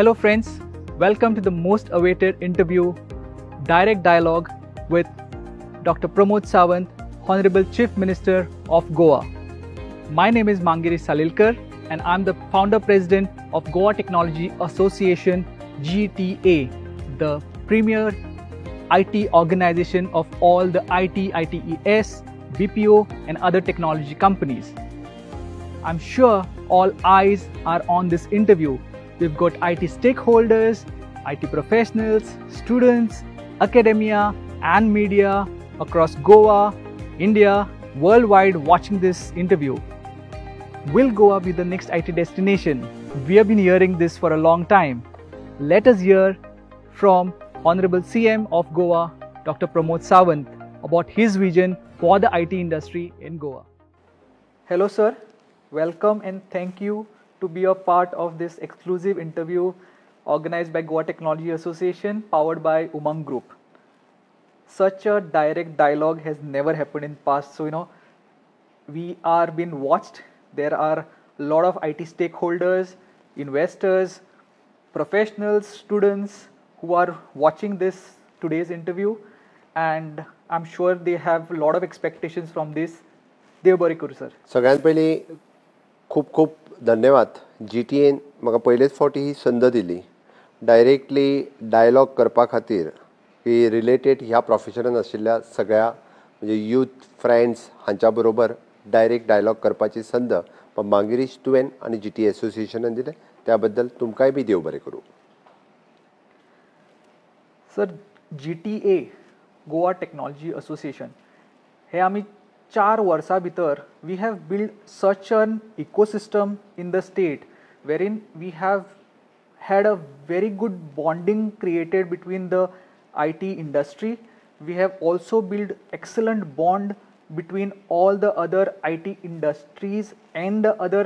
Hello, friends. Welcome to the most awaited interview, Direct Dialogue with Dr. Pramod Sawant, Honorable Chief Minister of Goa. My name is Mangiri Salilkar, and I'm the founder president of Goa Technology Association GTA, the premier IT organization of all the IT, ITES, BPO, and other technology companies. I'm sure all eyes are on this interview. We've got IT stakeholders, IT professionals, students, academia, and media across Goa, India, worldwide watching this interview. Will Goa be the next IT destination? We have been hearing this for a long time. Let us hear from Honorable CM of Goa, Dr. Pramod Sawant, about his vision for the IT industry in Goa. Hello, sir. Welcome and thank you to be a part of this exclusive interview organized by Goa Technology Association, powered by Umang Group. Such a direct dialogue has never happened in past. So you know, we are being watched. There are a lot of IT stakeholders, investors, professionals, students who are watching this today's interview, and I'm sure they have a lot of expectations from this. देव बरें करूं sir सगळ्यात पयलीं खूब खूब धन्यवाद. G T A म्हाका पयलेच फावटी ही संद दिली. डायरेक्टली डायलॉग करपा खातीर की रिलेटेड ह्या प्रोफेशनान आशिल्ल्या सगळ्या म्हणजे यूथ फ्रेंड्स हांच्या बरोबर डायरेक्ट डायलॉग करपाची संद मांगिरीश तुवें आनी जी टी एसोसिएशनान दिले. त्या बद्दल तुमकांय बी देव बरें करूं. Sir G T A Goa technology association हे आमी चार वर्सां भितर we have build such an ecosystem in the state वेरीन we have had a very good bonding created between the IT industry. We have also built excellent bond between all the other IT industries and the other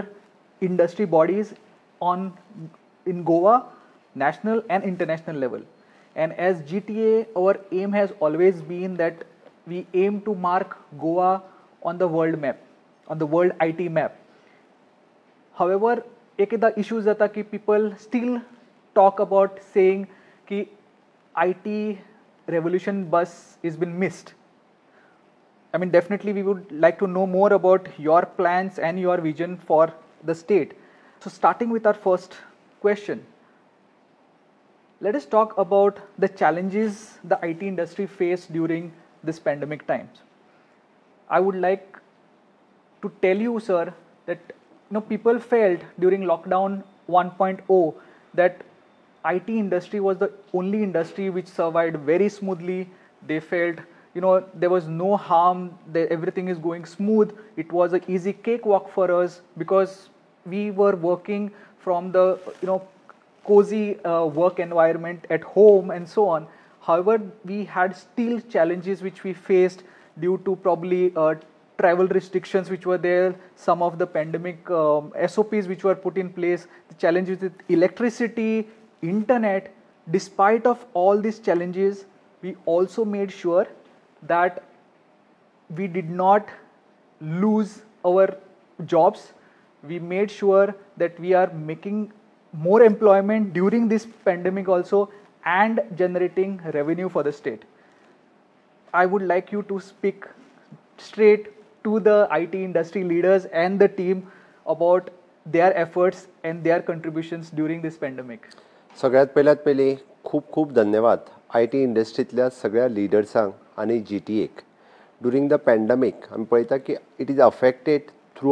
industry bodies on in Goa, national and international level. And as GTA, our aim has always been that we aim to mark Goa on the world map, on the world IT map. However, एकदा issues जाता की people still talk about saying की I T revolution bus is been missed I mean, definitely we would like to know more about your plans and your vision for the state. So, starting with our first question, let us talk about the challenges the IT industry faced during this pandemic times. I would like to tell you, sir, that you know people felt during lockdown 1.0 that IT industry was the only industry which survived very smoothly. They felt, you know, there was no harm. Everything is going smooth. It was an easy cakewalk for us because we were working from the, you know, cozy uh, work environment at home and so on. However, we had still challenges which we faced due to probably uh, travel restrictions which were there, some of the pandemic um, SOPs which were put in place, the challenges with electricity, internet despite of all these challenges we also made sure that we did not lose our jobs. We made sure that we are making more employment during this pandemic also and generating revenue for the state i would like you to speak straight to the IT industry leaders and the team about their efforts and their contributions during this pandemic. सगळ्यात पयल्यात पयलीं खूब खूब धन्यवाद I T इंडस्ट्रींतल्या सगळ्या लिडर्सांक आनी G T एक during the pandemic आमी पळयता की it is affected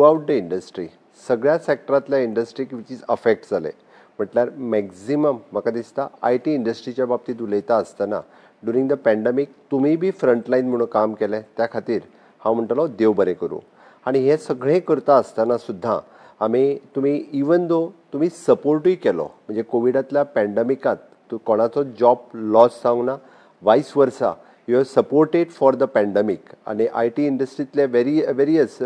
throughout the industry सगळ्या सॅक्टरांतल्या इंडस्ट्रीक वीच इज अफेक्ट जाले म्हटल्यार मॅक्झिमम म्हाका दिसता आय टी इंडस्ट्रीच्या बाबतींत उलयता आसतना ड्युरींग द पॅन्डमीक तुम्ही बी फ्रंटलायन म्हणून काम केलें त्या खातीर हांव म्हणटलो देव बरें करूं. आनी हें सगळें करता आसतना सुद्दां आमी तुमी इवन दो तुमी सपोर्टूय केलो म्हणजे कोविडांतल्या पॅन्डमिकांत कोणाचो जॉब लॉस जावंक ना vice versa you have supported for the pandemic आनी आय टी इंडस्ट्रींतले वेरी वेरियस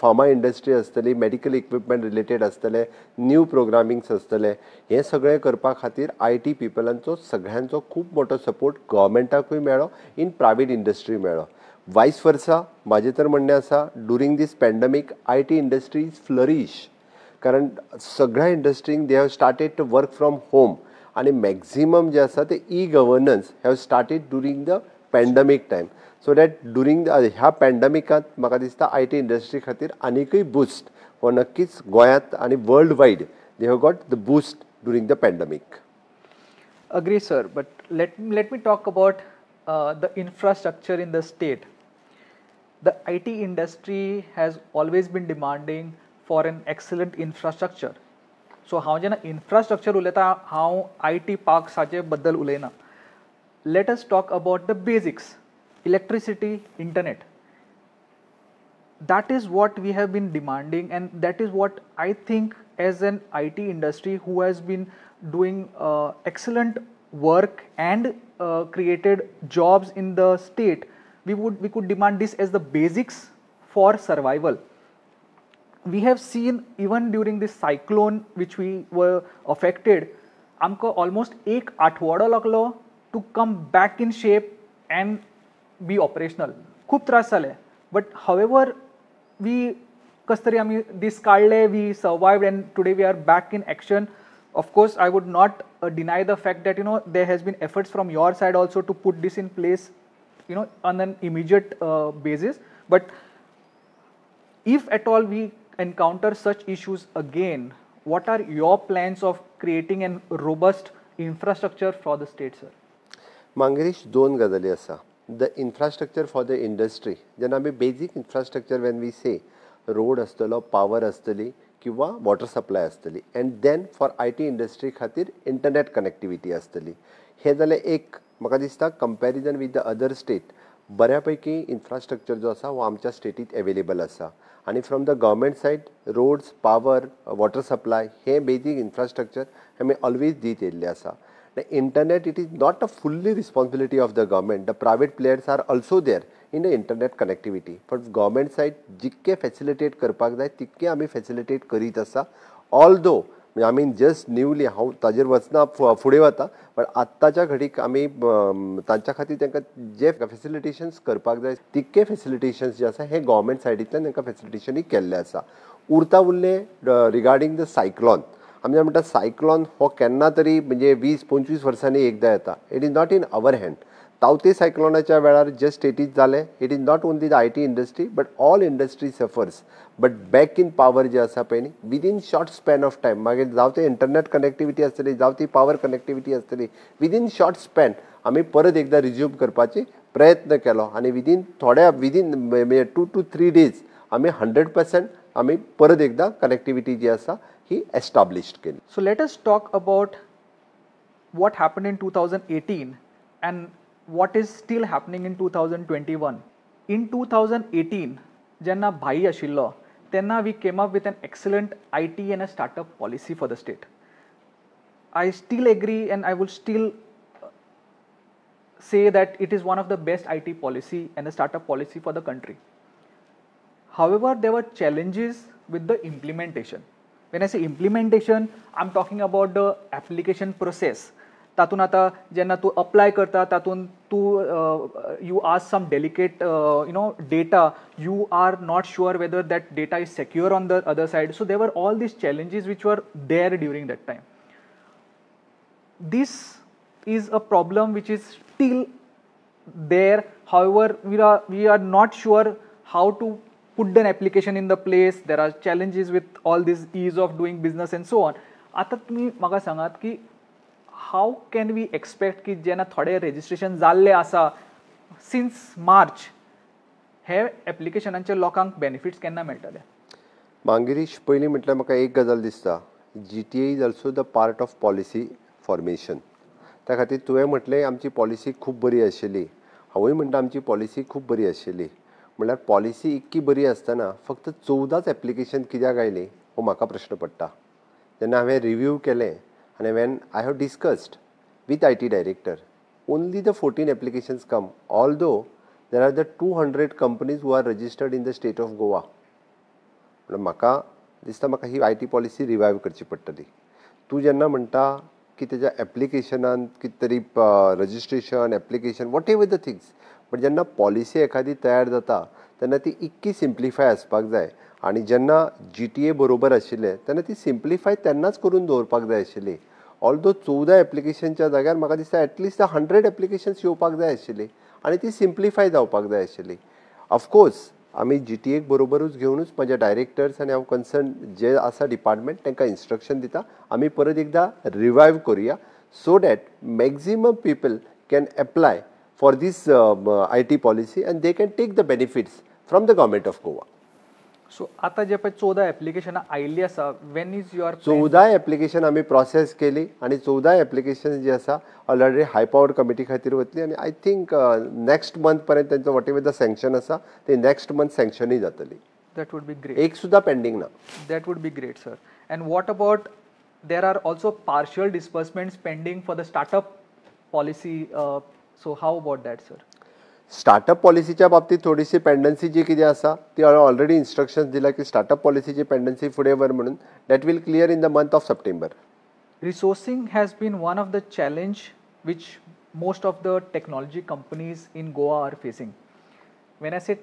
फार्मा इंडस्ट्री आसतली मेडिकल इक्विपमेंट रिलेटेड आसतले न्यू प्रोग्रामिंग्स आसतले हें सगळें करपा खातीर आय टी पिपलांचो सगळ्यांचो खूब मोठो सपोर्ट गव्हर्मेंटाकूय मेळ्ळो इन प्रायवेट इंडस्ट्री मेळ्ळो वायस वर्सा म्हाजें तर म्हणणें आसा during this pandemic I T industries flourish कारण सगळ्या इंडस्ट्रींक they have started to work from home आणि मॅक्झिमम जे आसा ते e governance have started during the Pandemic time so that during ह्या पॅन्डमिकांत म्हाका दिसता आय टी इंडस्ट्री खातीर आनीकय बुस्ट हो नक्कीच गोंयांत आणि worldwide they have got the boost during the pandemic Agree, sir. But let let me talk about uh, the infrastructure in the state. The IT industry has always been demanding for an excellent infrastructure. So हांव जेन्ना infrastructure उलयता हांव I T पार्क्साचे बद्दल उलयना let us talk about the basics electricity internet that is what we have been demanding and that is what i think as an it industry who has been doing uh, excellent work and uh, created jobs in the state we would we could demand this as the basics for survival we have seen even during this cyclone which we were affected आमकां almost एक आठवडो लागलो to come back in shape and be operational खूप त्रास जाले but however we कस तरी आमी दीस काडले we survived and today we are back in action of course I would not deny the fact that you know there has been efforts from your side also to put this in place you know on an immediate uh, basis but if at all we encounter such issues again what are your plans of creating an robust infrastructure for the state sir Mangirish दोन गजाली आसा the infrastructure for the industry जेन्ना आमी basic infrastructure when we say road आसतलो power आसतली किंवा water supply आसतली and then for I T industry खातीर इंटरनेट कनेक्टिविटी आसतली हे जालें एक म्हाका दिसता comparison with the other state बऱ्यापैकी इन्फ्रास्ट्रक्चर जो आसा हो आमच्या स्टेटीत अवेलेबल आसा आनी from the government side roads power water supply हे बेजीक इन्फ्रास्ट्रक्चर आमी ऑलवेज दीत येयल्लें आसा internet it is not a fully responsibility of the government the private players are also there in the internet connectivity but government side जितके facilitate करपाक जाय तितके आमी फॅसिलिटेट करीत आसा ऑल दो म्हणजे आमी जस्ट न्यूली हांव ताजेर वचना फुडें वता पण आत्ताच्या घडीक आमी तांच्या खातीर तांकां जे फेसिलिटेशन्स करपाक जाय तितके फेसिलिटेशन्स जे आसा हे गव्हर्मेंट सायडींतल्यान तांकां फेसिलिटेशनूय केल्ले आसा. उरता उरले रिगार्डींग द सायक्लॉन आमी म्हणटा सायक्लॉन हो केन्ना तरी म्हणजे वीस पंचवीस वर्सांनी एकदां येता. It is not in our hand तावते सायक्लॉनाच्या वेळार जे स्टेटीत जालें it is not only the I T industry but all industry suffers but back in power जे आसा पळय न्ही within short span of time मागीर जावं ते इंटरनेट कनेक्टिविटी आसतली जावं ती पावर कनेक्टिविटी आसतली विदीन शॉर्ट स्पॅन आमी परत एकदां रिज्यूम करपाची प्रयत्न केलो. आनी विदीन थोड्या विदीन म्हणजे टू टू थ्री डेज आमी हंड्रेड पर्संट आमी परत एकदां कनेक्टिविटी जी आसा ही एस्टाब्लिश्ड केली so let us talk about what happened in 2018 and what is still happening in 2021 in 2018 जेन्ना भाई आशिल्लो तेन्ना we came up with an excellent I T and a startup policy for the state I still agree and I would still say that it is one of the best IT policy and a startup policy for the country. However, there were challenges with the implementation. When I say implementation, I'm talking about the application process. तातून आतां जेन्ना तूं apply करता तातून तूं you आस some delicate you know data you are not sure whether that data is secure on the other side so there were all these challenges which were there during that time this is a problem which is still there however we are we are not sure how to put an application in the place. There are challenges with all this ease of doing business and so on. आता तुम्ही म्हाका सांगात की how can we expect की जेन्ना थोडे registration जाल्ले आसा सिन्स मार्च हे एप्लिकेशनांचे लोकांक बेनिफिट्स केन्ना मेळटले मांगिरीश पयलीं म्हटल्यार म्हाका एक गजाल दिसता. G T A is also the part of policy formation त्या खातीर तुवें म्हटलें आमची पॉलिसी खूब बरी आशिल्ली. हांवूय म्हणटा आमची पॉलिसी खूब बरी आशिल्ली. म्हणल्यार पॉलिसी इतकी बरी आसतना फक्त चवदाच एप्लिकेशन कित्याक आयली हो म्हाका प्रश्न पडटा. जेन्ना हांवें रिव्यू केलें आनी when I have discussed with I T director only the fourteen applications come although there are the two hundred companies who are registered in the state of Goa म्हणल्यार म्हाका दिसता म्हाका ही आय टी पॉलिसी रिवायव करची पडटली. तूं जेन्ना म्हणटा की तेज्या एप्लिकेशनान कितें तरी registration application whatever the things पण जेन्ना पॉलिसी एखादी तयार जाता तेन्ना ती इतकी सिम्प्लिफाय आसपाक जाय. आनी जेन्ना जी टी ए बरोबर आशिल्ले तेन्ना ती सिम्प्लिफाय तेन्नाच करून दवरपाक जाय आशिल्ली. ऑल्दो चवदा एप्लिकेशनच्या जाग्यार म्हाका दिसता एटलिस्ट हंड्रेड एप्लिकेशन्स येवपाक जाय आशिल्ली आनी ती सिम्प्लिफाय जावपाक जाय आशिल्ली. ऑफकोर्स आमी जी टी एक बरोबरूच घेवनूच म्हज्या डायरेक्टर्स आनी हांव कन्सर्न जे आसा डिपार्टमेंट तांकां इन्स्ट्रक्शन दिता. आमी परत एकदां रिवायव करुया so that maximum people can apply for this I T policy and they can take the benefits from the government of Goa so आता जे पळय चवदा एप्लिकेशनां आयिल्लीं आसा वेन इज युअर चवदा एप्लिकेशन आमी प्रोसेस केली आनी चवदा एप्लिकेशन जी आसा ऑलरेडी हाय पावर कमिटी खातीर वतली आनी आय थिंक नेक्स्ट मंथ पर्यंत तेंचो वॉट एवर द सँक्शन आसा ते नेक्स्ट मंथ सँक्शनूय जातली दॅट वूड बी ग्रेट एक सुद्दां पेंडींग ना That would be great, sir. And what about there are also partial disbursements pending for the startup policy. Uh, so how about that, sir? Startup पॉलिसीच्या बाबतीत थोडीशी pendency जी कितें आसा ती already instructions दिला की स्टार्टअप पॉलिसीची पेंडन्सी फुडें व्हर म्हणून that will clear in the month of September Resourcing has been one of the challenge which most of the technology companies in Goa are facing. When I say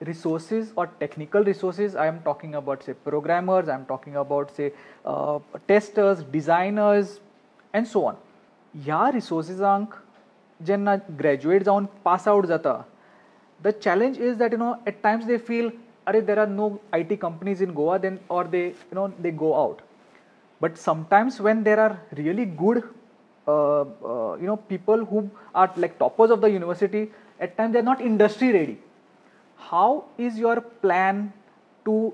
resources or technical resources, I am talking about say programmers, I am talking about say uh, testers, designers, and so on. ह्या रिसोर्सिसांक जेन्ना graduate जावन pass out जाता the challenge is that you know at times they feel अरे there are no I T companies in Goa then or they you know they go out but sometimes when there are really good uh, uh, you know people who are like toppers of the university at times they're not industry ready how is your plan to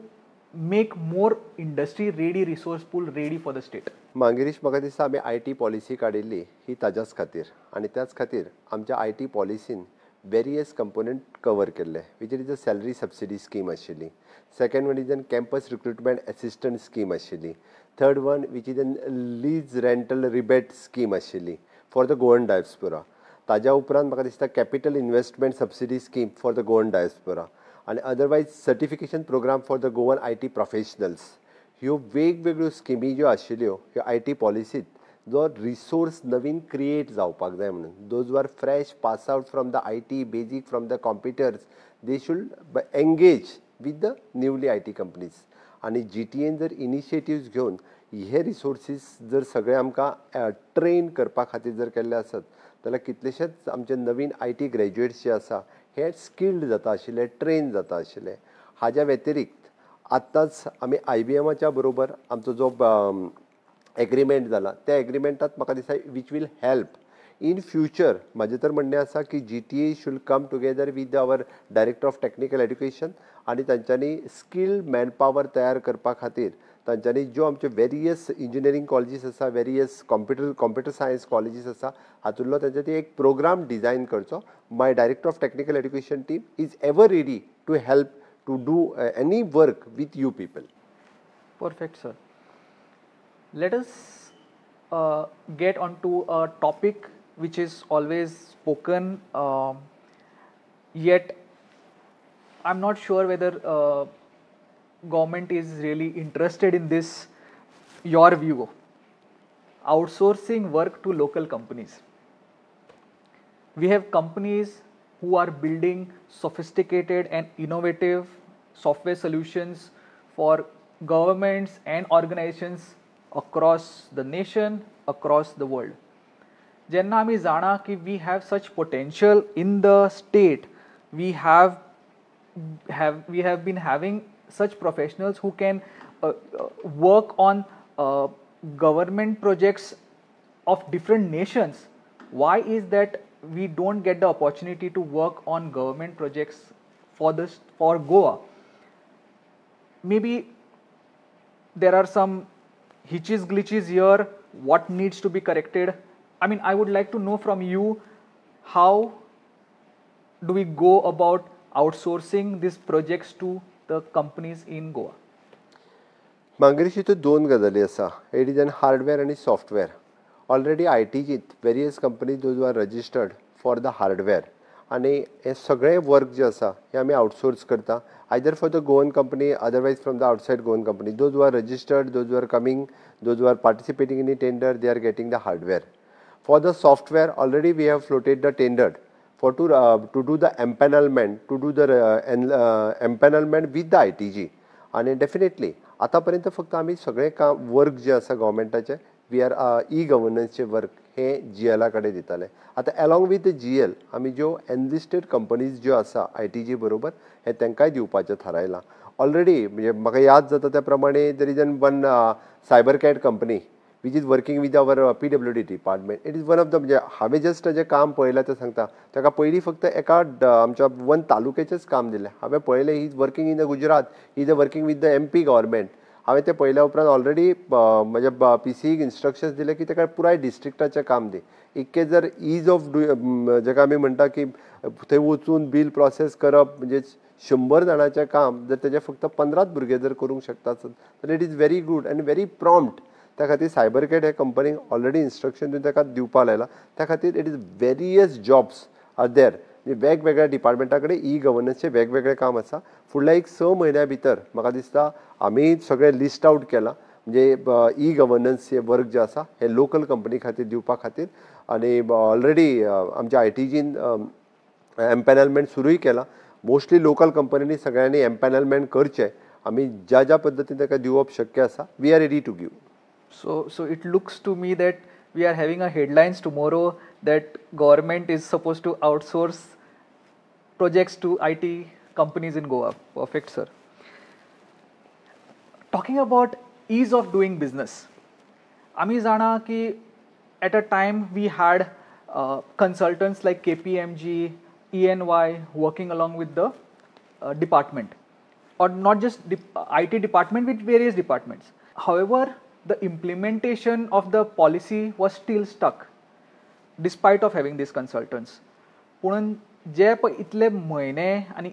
make more industry ready resource pool ready for the state. Mangirish म्हाका दिसता आमी I T policy काडिल्ली ही ताज्याच खातीर. आनी त्याच खातीर आमच्या आय टी पॉलिसीन वेरियस कंपोनंट कवर केल्ले which is a salary subsidy scheme आशिल्ली. Second one is an campus recruitment assistant scheme आशिल्ली. Third one which is an lease rental rebate scheme आशिल्ली फॉर द गोवन डायस्पोरा ताज्या उपरांत म्हाका दिसता capital investment subsidy scheme for the Goan diaspora आनी otherwise certification program for the Goan I T professionals ह्यो वेगवेगळ्यो स्किमी ज्यो आशिल्ल्यो ह्यो आय टी पॉलिसींत जो रिसोर्स नवीन क्रिएट जावपाक जाय म्हणून. Those are fresh pass out from the I T basic from the computers they should engage with the newly I T companies आनी जी टी एन जर इनिशिएटिव्ज घेवन हे रिसोर्सीस जर सगळे आमकां ट्रेन करपा खातीर जर केल्ले आसत जाल्यार कितलेशेच आमचे नवीन आय टी ग्रॅज्युएट्स जे आसा हे स्किल्ड जाता आशिल्ले ट्रेन जाता आशिल्ले. हाज्या व्यतिरिक्त आत्ताच आमी आय बी एमाच्या बरोबर आमचो जो एग्रीमेंट जाला त्या एग्रीमेंटात म्हाका दिसता which will help in future म्हाजें तर म्हणणें आसा की G T A should come together with our director of technical education आनी तांच्यांनी स्किल्ड मॅन पावर तयार करपा खातीर तांच्यांनी ज्यो आमच्यो वेरियस इंजिनियरींग कॉलेजीस आसा various computer computer science colleges आसा हातूंतलो तांच्या ती एक प्रोग्राम डिझायन करचो. My director of technical education team is ever ready to help to do any work with you people perfect sir let us get on to a topic topic which is always spoken, um, yet I'm not sure whether uh, government is really interested in this. Your view, outsourcing work to local companies. We have companies who are building sophisticated and innovative software solutions for governments and organizations across the nation, across the world. जेन्ना आमी जाणा की we have such potential in the state we have have we have been having such professionals who can uh, uh, work on uh, government projects of different nations why is that we don't get the opportunity to work on government projects for this for goa? Maybe there are some hitches glitches here what needs to be corrected? I mean i would like to know from you how do we go about outsourcing these projects to the companies in goa मांगरीश हितून दोन गजाली आसा it is an hardware आनी software already I टीजीत various company those are registered for the hardware आनी हे सगळें work जे आसा हे आमी आउटसोर्स करता either for the Goan company otherwise from the outside Goan company those are registered those are coming those are participating in tender they are getting the hardware for the software already we have floated the tender for to uh, to do the empanelment to do the uh, en, uh, empanelment with the ITG आणि definitely आतापर्यंत फक्त आम्ही सगळे काम work जे आसा गव्हर्मेंटाचे we are E गव्हर्नन्सचे वर्क हे जी एलाकडे दिताले. आता along with the G L आमी ज्यो एनलिस्टेड कंपनीज ज्यो आसा आय टी जी बरोबर हे तांकांय दिवपाचें थारायलां. ऑलरेडी म्हणजे म्हाका याद जाता त्या प्रमाणे there is an one cyber cat company which is working with our P W D department it is one of the म्हणजे हांवें जस्ट जें काम पळयलां तें सांगता. ताका पयलीं फक्त एका आमच्या वन तालुक्याचेंच काम दिलें. हांवें पळयलें he is working in the Gujarat he is a working with the M P government हांवें तें पळयल्या उपरांत ऑलरेडी म्हज्या पी सीक इन्स्ट्रक्शन्स दिले की ताका पुराय डिस्ट्रिक्टाचें काम दी. इतकें जर इज ऑफ डू जेका आमी म्हणटा की थंय वचून बील प्रोसेस करप म्हणजे शंबर जाणांचें काम जर तेजे फक्त पंदराच भुरगे जर करूंक शकतात जाल्यार it is very good and very prompt त्या खातीर सायबर कॅट हे कंपनीक ऑलरेडी इन्स्ट्रक्शन दिवन ताका दिवपा लायला त्या खातीर it is various jobs are there म्हणजे वेगवेगळ्या डिपार्टमेंटा कडेन ई गव्हर्नन्सचें वेगवेगळे काम आसा फुडल्या एक स म्हयन्या भितर म्हाका दिसता आमी सगळें लिस्ट आउट केलां. म्हणजे ई गव्हर्नन्स हे वर्क जे आसा हे लोकल कंपनी खातीर दिवपा खातीर. आनी ऑलरेडी आमच्या आय टी जीन एम्पॅनलमेंट सुरूय केलां. मोस्टली लोकल कंपनीनी सगळ्यांनी एम्पॅनलमेंट करचें आमी ज्या ज्या पद्दतीन ताका दिवप शक्य आसा we are ready to give So, so it looks to me that we are having a headlines tomorrow that government is supposed to outsource projects to IT companies in Goa. Perfect, sir. Talking about ease of doing business, Ami Zana ki at a time we had uh, consultants like KPMG, ENY working along with the uh, department or not just de uh, IT department with various departments. However, the implementation of the policy was still stuck despite of having these consultants. पण जे पण इतले महिने आणि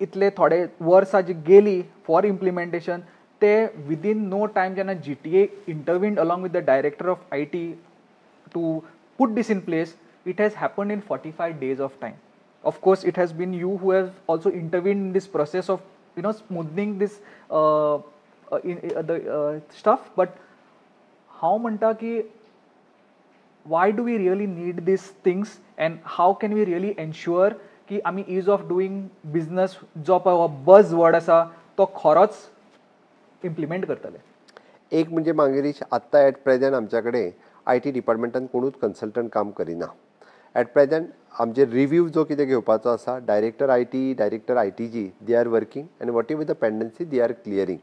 इतले थोडे वर्सां जी गेली फॉर इम्प्लिमेंटेशन ते विदीन नो टायम जेव्हा G T A intervened along with the director of I T to put this in place it has happen in forty five days of time of course it has been you who have also intervened in this process of you know smoothening this stuff but हांव म्हणटा की why do we really need these things and how can we really ensure की आमी is of doing business जो पळय हो बज word आसा तो खरोच इम्प्लिमेंट करतले. एक म्हणजे मागीर आत्ता एट प्रेझेंट आमच्या कडेन आय टी डिपार्टमेंटान कोणूच कन्सल्टंट काम करिना. एट प्रेझेंट आमचे रिव्ह्यू जो कितें घेवपाचो आसा director I T director I T ji they are working आनी whatever the pendency they are clearing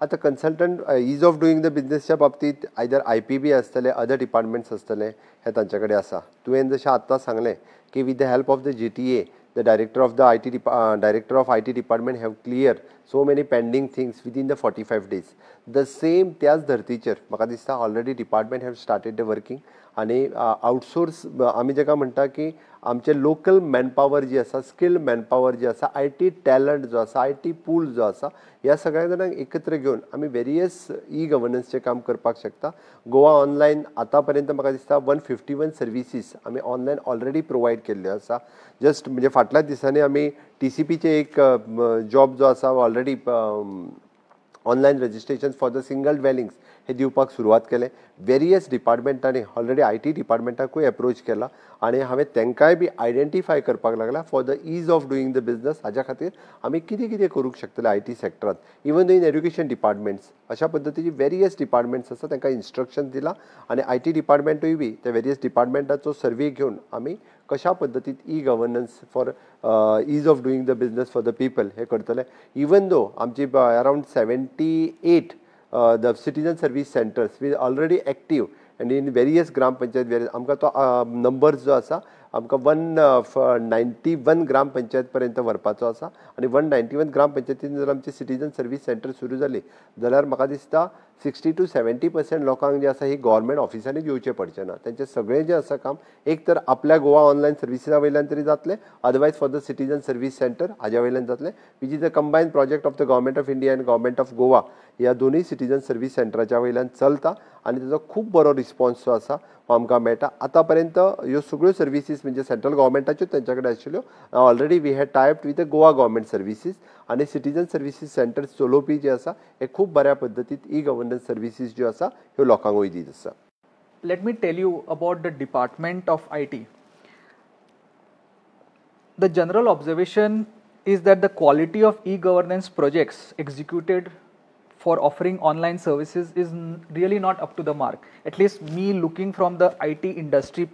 आता consultant ease of doing the बिझनेसच्या बाबतीत आयदर आय पी बी आसतले अदर डिपार्टमेंट्स आसतले हे तांचे कडेन आसा तुवें जशें आतां सांगलें की with the help of the G T A the director of the I T director of I T department have clear so many pending things within the forty five days the same त्याच धर्तीचेर म्हाका दिसता already department have started the working आनी outsource आमी जेका म्हणटा की आमचे लोकल मॅनपावर जी आसा स्किल्ड मॅनपावर जी आसा आय टी टॅलंट जो आसा आय टी पूल जो आसा ह्या सगळ्या जाणांक एकत्र घेवन आमी वेरियस ई गव्हर्नन्सचें काम करपाक शकता. गोवा ऑनलायन आतां पर्यंत म्हाका दिसता वन फिफ्टी वन सर्विसीस आमी ऑनलायन ऑलरेडी प्रोवायड केल्ल्यो आसा जस्ट म्हणजे फाटल्याच दिसांनी आमी टी सी पीचे एक जॉब जो आसा already online registration for the single dwellings हे दिवपाक सुरवात केलें. वेरियस डिपार्टमेंटांनी ऑलरेडी आय टी डिपार्टमेंटाकूय एप्रोच केला. आनी हांवें तेंकाय बी आयडेंटिफाय करपाक लागला for the ease of doing the business हाज्या खातीर आमी कितें कितें करूंक शकतले I T सॅक्टरांत even the in education departments अशा पद्दतीची वेरियस डिपार्टमेंट्स आसा तांकां इन्स्ट्रक्शन दिलां आनी आय टी डिपार्टमेंटूय बी त्या वेरियस डिपार्टमेंटाचो सर्वे घेवन आमी कशा पद्दतीन e governance for ease of doing the business for the people हे करतले. इवन दो आमची around seventy eight the citizen service centres we already active and in various gram panchayat various आमकां तो नंबर जो आसा आमकां one ninety one gram panchayat पर्यंत व्हरपाचो आसा आनी वन नायन्टी वन ग्राम पंचायतीन जर आमची सिटीजन सर्वीस सेंटर सुरू जाली जाल्यार म्हाका दिसता सिक्स्टी टू सेवेंटी पर्सेंट लोकांक जे आसा ही गव्हर्मेंट ऑफिसांनी येवचें पडचें ना. तेंचें सगळें जें आसा काम एक तर आपल्या गोवा ऑनलायन सर्विसीसा वयल्यान तरी जातलें otherwise for the citizen service centre हाज्या वयल्यान जातलें. Which is a combine project of the government of India and government of Goa ह्या दोनूय सिटीजन सर्वीस सेंटराच्या वयल्यान चलता आनी ताजो खूब बरो रिस्पॉन्स जो आसा हो आमकां मेळटा. आतां पर्यंत ह्यो सगळ्यो सर्विसीस म्हणजे सेंट्रल गव्हर्मेंटाच्यो तेंच्या कडेन आशिल्ल्यो. Already we had tie up with the Goa government services आनी सिटीजन सर्विसीस सेंटर्स चलोवपी जे आसा हे खूब बऱ्या पद्दतीन ई गव्हर्नन्स सर्विसीस ज्यो आसा ह्यो लोकांकूय दीत आसा let me tell you about the department of I T the general observation is that the quality of e-governance projects executed for offering online services is n- really not up to the mark. At least me looking from the IT industry,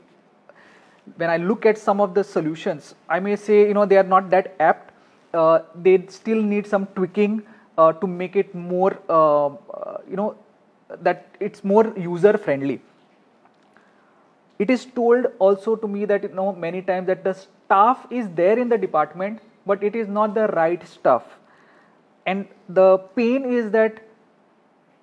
when I look at some of the solutions, I may say you know they are not that apt. uh, they still need some tweaking uh, to make it more uh, uh, you know that it's more user friendly it is told also to me that you know many times that the staff is there in the department but it is not the right stuff and the pain is that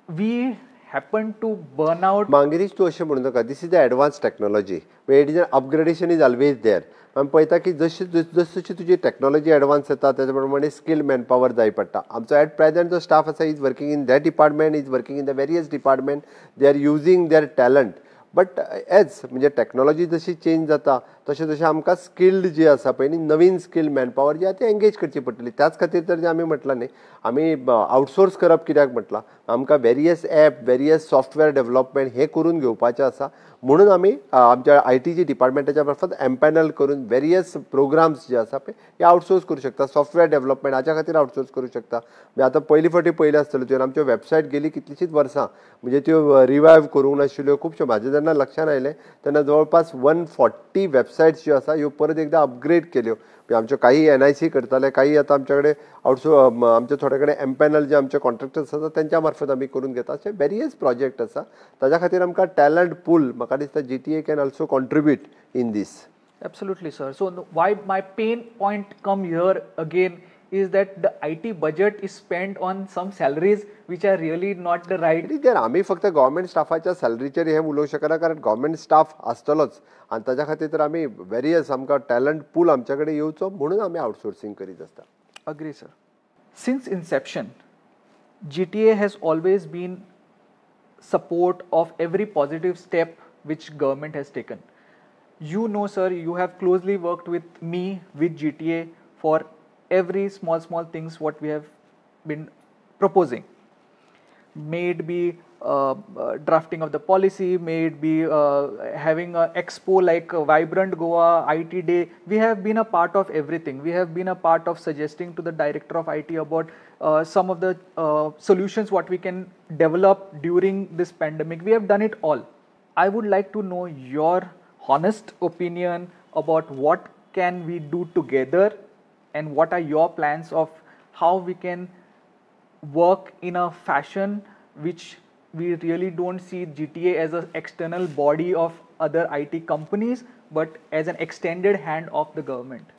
we happen to burn out? मांगेरीच तूं अशें म्हणूं नाका. This is the advance technology it is upgradation is always there आमी पळयता की जशी जशी जशी तुजी टॅक्नोलॉजी एडवान्स जाता तेज्या प्रमाणे स्कील मॅन पॉवर जाय पडटा आमचो एट प्रेझेंट जो स्टाफ आसा is working in that department is working in the various department they are using their talent but as uh, म्हणजे टॅक्नोलॉजी जशी चेंज जाता तशें तशें आमकां स्किल्ड जी आसा पळय न्ही नवीन स्किल मॅनपावर जी आसा ती एंगेज करची पडटली. त्याच खातीर तर जे आमी म्हटलां न्ही आमी आउटसोर्स uh, करप कित्याक म्हटलां? आमकां various app various software development हे करून घेवपाचें आसा. म्हणून आमी आमच्या आय टी जी डिपार्टमेंटाच्या मार्फत एम्पॅनल करून वेरियस प्रोग्राम्स जे आसा पळय हे आउटसोर्स करूं शकता. सॉफ्टवेअर डेव्हलपमेंट हाच्या खातीर आउटसोर्स करूं शकता. म्हणजे आतां पयलीं फावटी पयलें आसतलें तुवें आमच्यो वेबसायट गेली कितलींशींच वर्सां म्हणजे त्यो रिवायव करूंक नाशिल्ल्यो खुबश्यो म्हाजें जेन्ना लक्षांत आयलें तेन्ना जवळपास वन फॉर्टी वेबसायट्स ज्यो आसा ह्यो परत एकदां अपग्रेड केल्यो. म्हणजे आमच्यो काही एन आय सी करताले काही आता आमच्याकडे आउटसो आमचे थोडे कडेन एम्पॅनल जे आमचे कॉन्ट्रॅक्टर्स आसा त्यांच्या मार्फत आमी करून घेता. अशे वेरियस प्रोजेक्ट आसा ताज्या खातीर आमकां टॅलंट पूल म्हाका दिसता G T A can also contribute in this absolutely sir. So why why my pain point come here again is that the IT budget is spent on some salaries which are really not the right it is there आमी फक्त government स्टाफाच्या सॅलरीचेर हे उलोवंक शकना कारण government staff आसतलोच आनी ताच्या खातीर तर आमी वेरियस आमकां टॅलंट पूल आमच्या कडेन येवचो म्हणून आमी आउटसोर्सिंग करीत आसता Agree, sir. Since inception, GTA has always been support of every positive step which government has taken. You know, sir, you have closely worked with me with GTA for every small small things what we have been proposing. May it be uh, uh, drafting of the policy, may it be uh, having an expo like Vibrant Goa, IT Day. We have been a part of everything. We have been a part of suggesting to the director of IT about uh, some of the uh, solutions what we can develop during this pandemic. We have done it all. I would like to know your honest opinion about what can we do together and what are your plans of how we can work in a fashion which we really don't see GTA as an external body of other IT companies but as an extended hand of the government.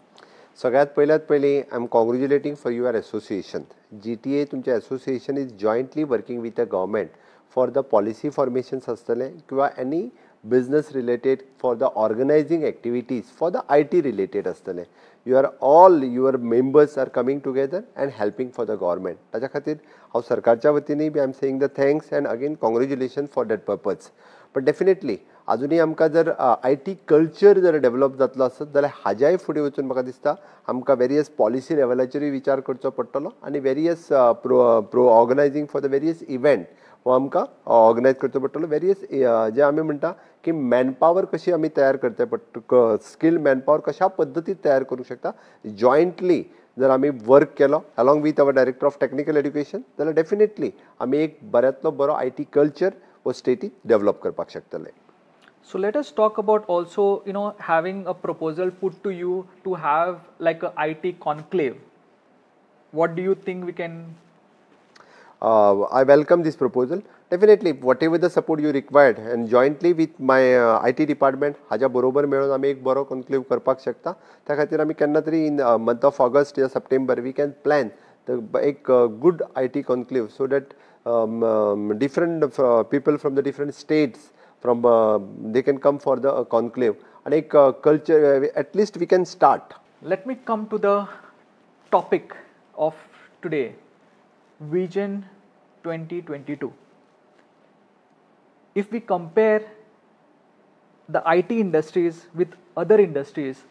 सगळ्यात पहिल्यात पयलीं I am congratulating for your association G T A तुमचें association is jointly working with the government for the policy formations आसतलें किंवा any business related for the organising activities for the I T related आसतलें you are all your members are coming together and helping for the government ताच्या खातीर हांव सरकारच्या वतीनय बी I am saying the thanks and again congratulation for that purpose but definitely अजुनूय आमकां जर I T culture जर डेवलप जातलो आसत जाल्यार हाज्याय फुडें वचून म्हाका दिसता आमकां वेरियस पॉलिसी लेवलाचेरूय विचार करचो पडटलो आनी various pro pro organising for the various event हो आमकां ऑर्गनायज करचो पडटलो. वेरियस जे आमी म्हणटा की मॅनपॉवर कशी आमी तयार करचे पडट स्कील मॅनपॉवर कशा पद्दतीन तयार करूंक शकता जॉयंटली जर आमी वर्क केलो along with our director of technical education जाल्यार डेफिनेटली आमी एक बऱ्यांतलो बरो आय टी कल्चर वो स्टेटी डेवलोप करपाक शकतले So let us talk about also, you know, having a proposal put to you to have like a IT conclave. What do you think we can uh, I welcome this proposal. Definitely, whatever the support you required and jointly with my uh, IT department, हाज्या बरोबर मेळून आमी एक बरो conclave करपाक शकता त्या खातीर आमी केन्ना तरी इन मंथ ऑफ ऑगस्ट या सप्टेंबर वी कॅन प्लॅन एक good I T conclave so that different people from the different states from they can come for the conclave आणि एक culture at least we can start let me come to the topic of today vision 2022 if we compare the IT industries with other industries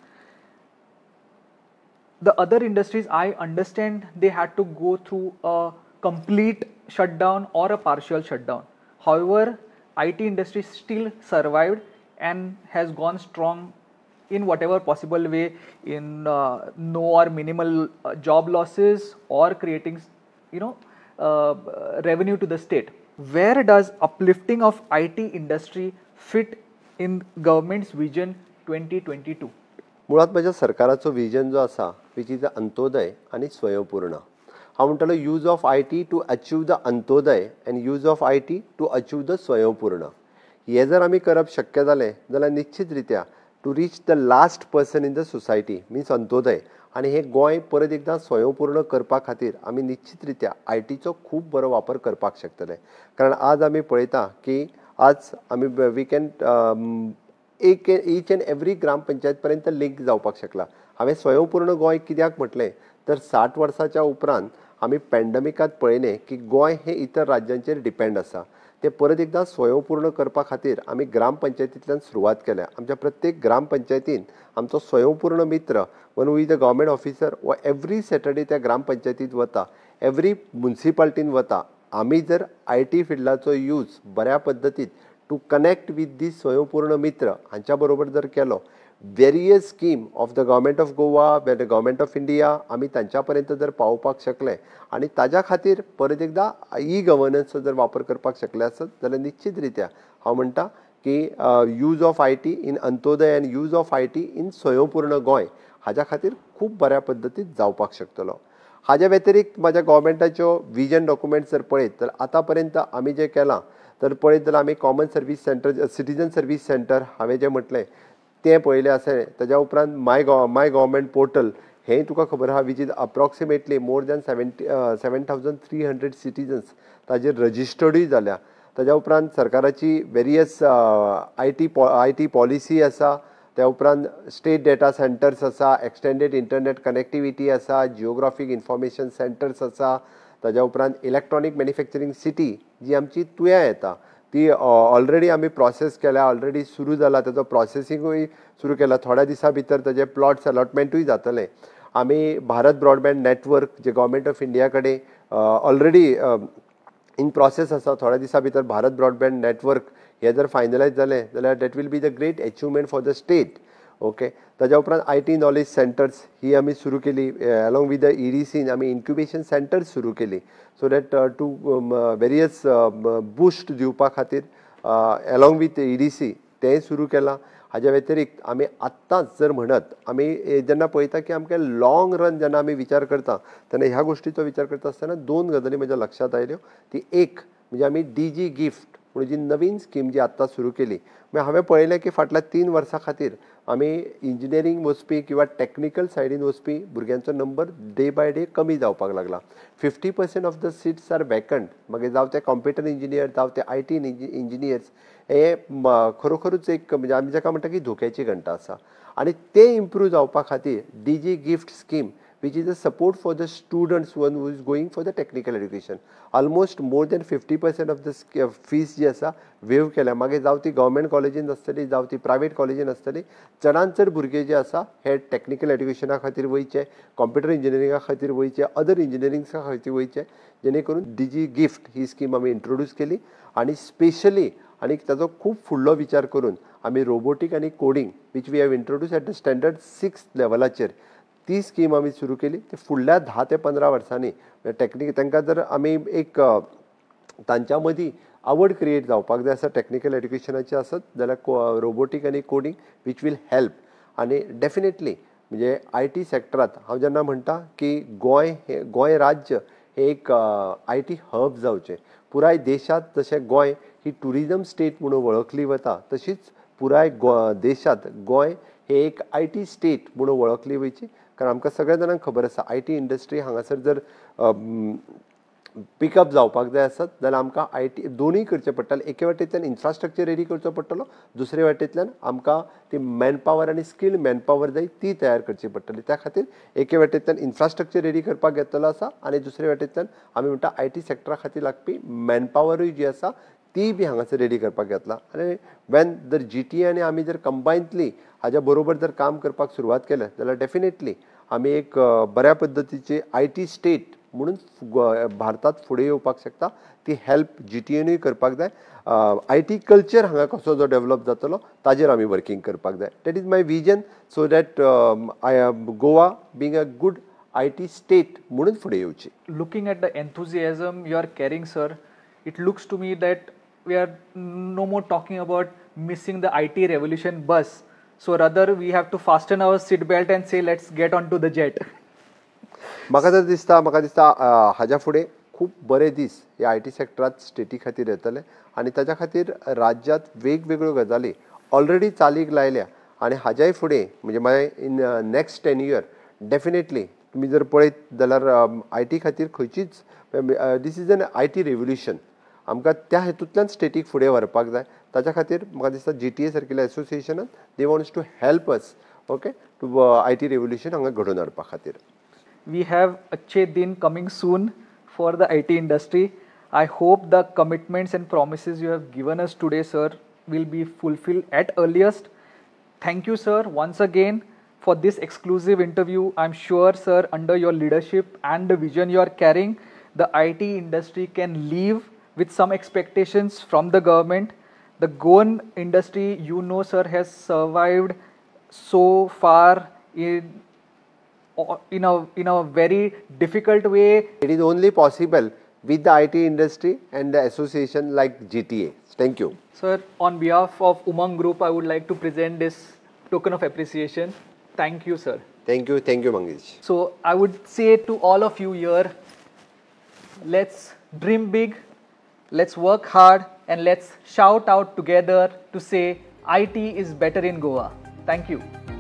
the other industries I understand they had to go through a complete shutdown or a partial shutdown. However IT industry still survived and has gone strong in whatever possible way in uh, no or minimal uh, job losses or creating you know Uh, revenue to the state. Where does uplifting of it industry fit in government's vision 2022 मुळात माझ्या सरकाराचो vision जो आसा which is the Antyodaya आणि स्वयंपूर्ण हांव म्हणटालो use of I T to achieve the Antyodaya and use of I T to achieve the Swayampurna हे जर आमी करप शक्य जालें जाल्यार निश्चित रित्या to reach the last person in the society means Antyodaya आणि हे गोंय परत एकदां स्वयंपूर्ण करपा खातीर आमी निश्चितरित्या आय टीचो खूब बरो वापर करपाक शकतले. कारण आज आमी पळयता की आज आमी वी कॅन एक ईच अँड एवरी ग्रामपंचायत पर्यंत लिंक जावपाक शकला. हांवें स्वयंपूर्ण गोंय कित्याक म्हटलें? तर साठ वर्साच्या उपरांत आमी पॅन्डमिकांत पळयलें की गोंय हें इतर राज्यांचेर डिपेंड आसा ते परत एकदां स्वयंपूर्ण करपा खातीर आमी ग्रामपंचायतींतल्यान सुरवात केल्या. आमच्या प्रत्येक ग्रामपंचायतीन आमचो Swayampurna Mitra one we the government officer वो एवरी सॅटर्डे त्या ग्रामपंचायतींत वता एवरी मुन्सिपाल्टीन वता आमी जर आय टी फिल्डाचो यूज बऱ्या पद्दतीन to connect with this Swayampurna Mitra हांच्या बरोबर जर केलो various scheme of the government of Goa the government of India आमी तांच्या पर्यंत जर पावोवपाक शकले आनी ताज्या खातीर परत एकदा ई गव्हर्नन्सचो जर वापर करपाक शकले आसत जाल्यार निश्चित रित्या हांव म्हणटा की use of I T in Antyodaya and use of I T in Swayampurna Goem हाज्या खातीर खूब बऱ्या पद्दतीन जावपाक शकतलो. हाज्या व्यतिरिक्त म्हाज्या गोवोरमेंटाच्यो विजन डॉक्युमेंट्स जर पळयत तर आतां पर्यंत आमी जें केलां तर पळयत जाल्यार आमी common service centre citizen service centre हांवें जें म्हटलें तें पळयलें आसलें ताज्या उपरांत my go my government portal हेंय तुका खबर आहा which is approximately more than seventy seven thousand three hundred citizens ताजेर रजिस्टर्डूय जाल्या ताज्या उपरांत सरकाराची various I T po I T policy आसा त्या उपरांत स्टेट डेटा सेंटर्स आसा एक्सटेंडेड इंटरनेट कनेक्टिविटी आसा जिओग्राफीक इन्फॉर्मेशन सेंटर्स आसा ताज्या उपरांत इलेक्ट्रॉनीक मॅन्युफॅक्चरींग सिटी जी आमची तुयां येता. ती ऑलरेडी आमी प्रोसेस केल्या ऑलरेडी सुरू जाला ताजो प्रोसेसिंगूय सुरू केला. थोड्या दिसा भितर ताजे प्लॉट्स अलॉटमेंटूय जातले. आमी भारत ब्रॉडबँड नेटवर्क जे गव्हर्मेंट ऑफ इंडिया कडेन ऑलरेडी इन प्रोसेस आसा थोड्या दिसा भितर भारत ब्रॉडबँड नेटवर्क हे जर फायनलायज जालें जाल्यार that will be the great achievement for the state okay ताज्या उपरांत आय टी नॉलेज सेंटर्स ही आमी सुरू केली. Along with the E D scene आमी इन्क्युबेशन सेंटर्स सुरू केली. So that to various boost दिवपा खातीर along with E D C तेंय सुरू केलां. हाज्या व्यतिरिक्त आमी आत्तांच जर म्हणत आमी जेन्ना पळयता की आमकां लाँग रन जेन्ना आमी विचार करता तेन्ना ह्या गोश्टीचो विचार करता आसतना दोन गजाली म्हज्या लक्षांत आयल्यो ती एक म्हणजे आमी डी जी गिफ्ट म्हणून जी नवीन स्कीम जी आतां सुरू केली म्हणजे हांवें पळयलें की फाटल्या तीन वर्सां खातीर आमी इंजिनियरींग वचपी किंवा टॅक्निकल सायडीन वचपी भुरग्यांचो नंबर डे बाय डे कमी जावपाक लागला. Fifty percent of the seats are vacant मागीर जावं ते कॉम्प्युटर इंजिनियर जावं ते आय टी इंजिनियर्स हे खरोखरूच एक म्हणजे आमी जाका म्हणटा की धोक्याची घंटा आसा आनी ते इम्प्रूव जावपा खातीर D G gift scheme which is a support for the students one who is going for the technical education. Almost more than 50% of the fees जी आसा वेव केल्या मागीर जावं ती गव्हर्मेंट कॉलेजीन आसतली जावं ती प्रायवेट कॉलेजीन आसतली चडांत चड भुरगे जे आसा हे टॅक्निकल एड्युकेशना खातीर वयचे कॉम्प्युटर इंजिनियरिंगा खातीर वयचे अदर इंजिनियरिंगा खातीर वयचे जेणे करून डिजी गिफ्ट ही स्कीम आमी इंट्रोड्यूस केली आनी स्पेशली आनी ताचो खूब फुडलो विचार करून आमी रोबोटीक आनी coding which we have introduce at the standard six लेवलाचेर ती स्कीम आमी सुरू केली. ती फुडल्या धा ते पंदरा वर्सांनी टेक्निक तांकां जर आमी एक तांच्या मदीं आवड क्रिएट जावपाक जाय आसा टॅक्निकल एड्युकेशनाची आसत जाल्यार रोबोटीक आनी कोडिंग वीच वील हेल्प आनी डेफिनेटली म्हणजे आय टी सॅक्टरांत हांव जेन्ना म्हणटा की गोंय हे गोंय राज्य हे एक आय टी हब जावचें. पुराय देशांत जशें गोंय ही टुरिजम स्टेट म्हणून वळखली वता तशीच पुराय गो देशांत गोंय हे एक आय टी स्टेट म्हणून वळखली वयची. कारण आमकां सगळ्या जाणांक खबर आसा आय टी इंडस्ट्री हांगासर जर पिकअप जावपाक जाय आसत जाल्यार आमकां आय टी दोनूय करचें पडटलें. एके वाटेंतल्यान इन्फ्रास्ट्रक्चर रेडी करचो पडटलो दुसरे वाटेंतल्यान आमकां ती मॅनपावर आनी स्कील मॅनपावर जाय ती तयार करची पडटली. त्या खातीर एके वाटेंतल्यान इन्फ्रास्ट्रक्चर रेडी करपाक घेतलो आसा आनी दुसरे वाटेंतल्यान आमी म्हणटा आय टी सॅक्टरा खातीर लागपी मॅनपावरूय जी आसा ती बी हांगासर रेडी करपाक घेतला. आनी वेन जर जी टी आनी आमी जर कंबायनली हाज्या बरोबर जर काम करपाक सुरवात केलें जाल्यार डेफिनेटली आमी एक बऱ्या पद्दतीची आय टी स्टेट म्हणून भारतात फुडें येवपाक शकता. ती हेल्प जी टी एनूय करपाक जाय. आय टी कल्चर हांगा कसो जो डेवलप जातलो ताजेर आमी वर्किंग करपाक जाय. That is my vision so that I Goa being a good I T state म्हणून फुडें येवची looking at the the you are carrying sir it looks to me that we are no more talking about missing the I T revolution बस So rather, we have to fasten our seatbelt and say, let's get onto the jet. म्हाका जर दिसता म्हाका दिसता हाज्या फुडें खूब बरे दीस ह्या आय टी सॅक्टरांत स्टेटी खातीर येतले आनी ताच्या खातीर राज्यांत वेगवेगळ्यो गजाली ऑलरेडी चालीक लायल्या आनी हाज्याय फुडें म्हणजे my in next ten year definitely तुमी जर पळयत जाल्यार आय टी खातीर खंयचीच this is an I T revolution आमकां त्या हेतूंतल्यान स्टेटीक फुडें व्हरपाक जाय ताच्या खातीर म्हाका दिसता जी टी ए सारकिल्या एसोसिएशनान they wants to help us okay to I T revolution हांगा घडोवन हाडपा खातीर We have Achhe Din coming soon for the IT industry. I hope the commitments and promises you have given us today, sir, will be fulfilled at earliest. Thank you, sir, once again for this exclusive interview. I'm sure, sir, under your leadership and the vision you are carrying, the IT industry can leave with some expectations from the government. the Goan industry, you know, sir, has survived so far in in a in a very difficult way It is only possible with the IT industry and the association like GTA. Thank you. sir on behalf of umang group i would like to present this token of appreciation thank you sir Thank you. Thank you, Mangesh. so i would say to all of you here let's dream big let's work hard and let's shout out together to say it is better in goa. Thank you